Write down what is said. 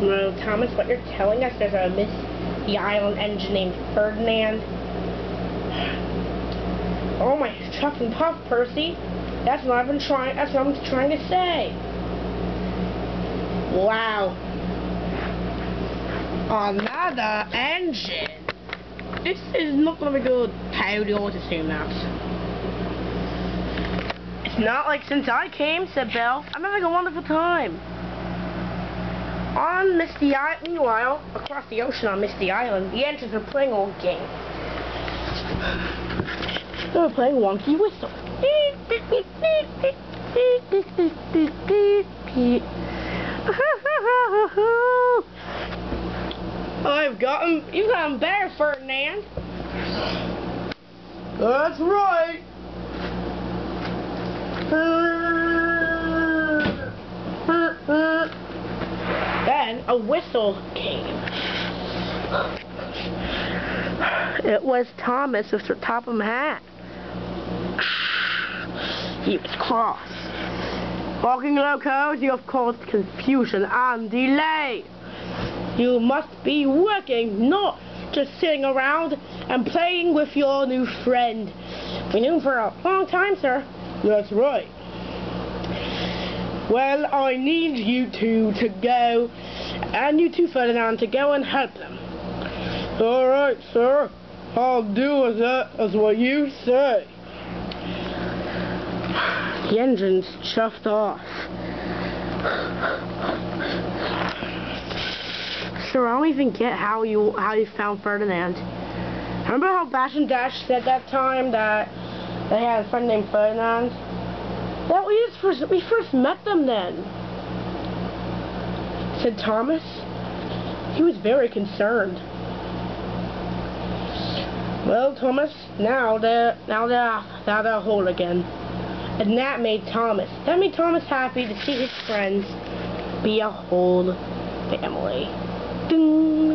No, Thomas, what you're telling us, there's a Miss the Island engine named Ferdinand. Oh my chuff and puff, Percy. That's what I've been trying. That's what I'm trying to say. Wow. Another engine. This is not gonna be good. How do you assume that? It's not like since I came, said Belle. I'm having a wonderful time. On Misty Island, meanwhile, across the ocean on Misty Island, the engines are playing little game. They're playing Wonky Whistle. I've got him. You got better, Ferdinand. That's right. Then a whistle came. It was Thomas with the top of my hat. He was cross. Logging locos, you have caused confusion and delay. You must be working, not just sitting around and playing with your new friend. We knew him for a long time, sir. That's right. Well, I need you two to go, and you two, Ferdinand, to go and help them. All right, sir. I'll do as that as what you say. The engine's chuffed off. Sir, I don't even get how you how you found Ferdinand. Remember how Bash and Dash said that time that they had a friend named Ferdinand? That we just first we first met them then. Said Thomas. He was very concerned. Well, Thomas, now they're now they're now they're whole again. And that made Thomas that made Thomas happy to see his friends be a whole family. Ding,